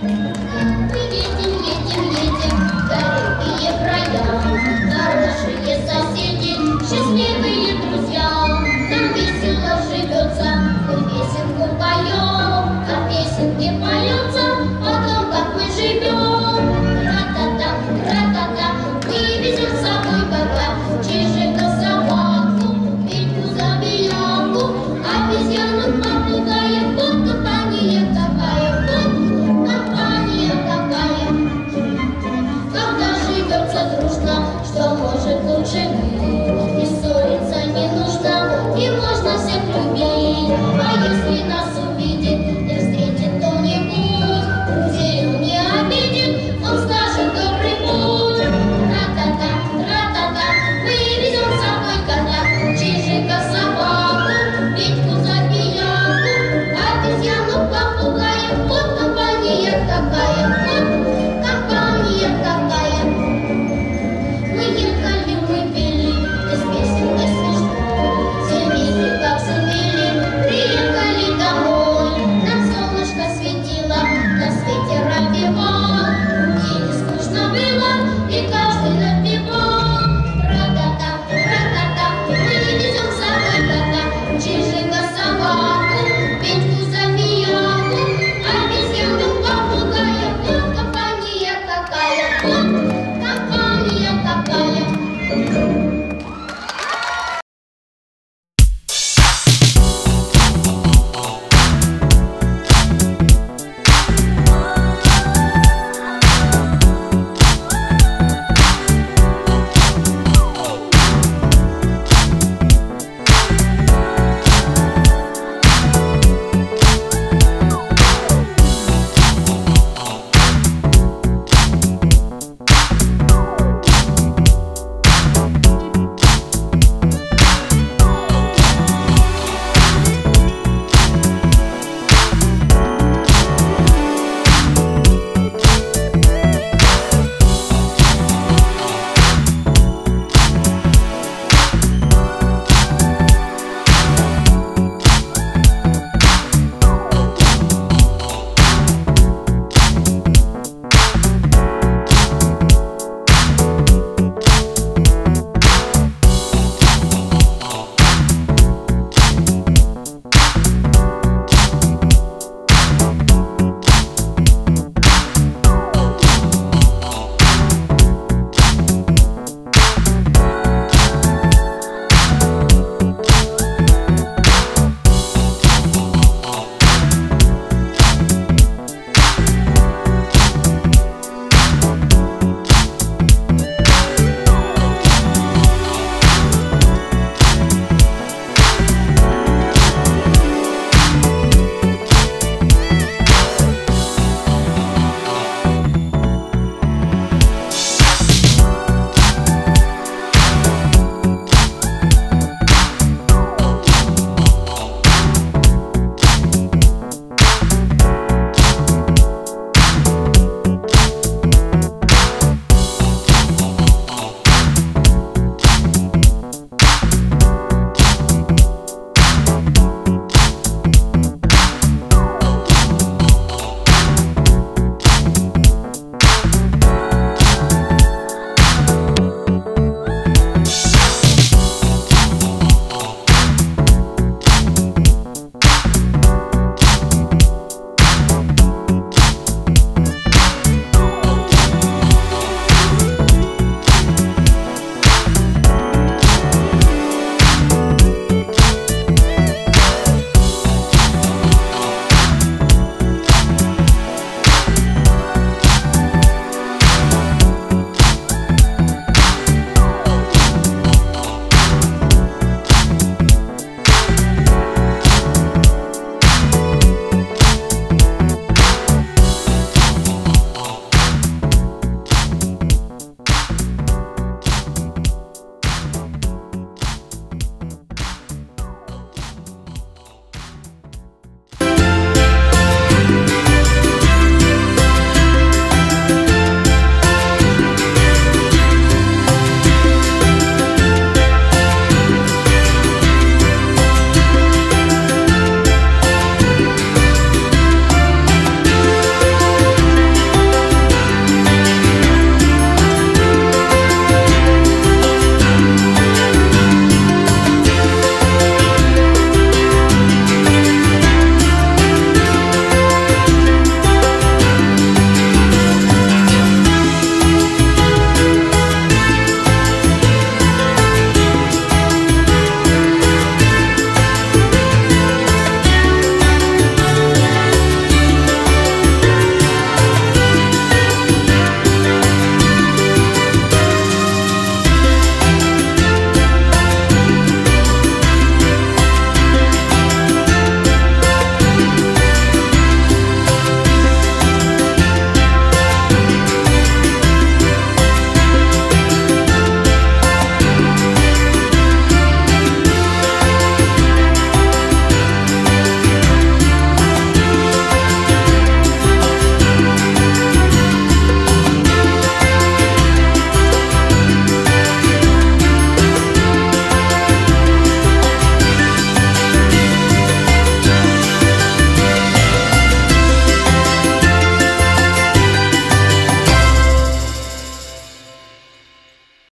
Мы едем, едем, едем в далекие края, хорошие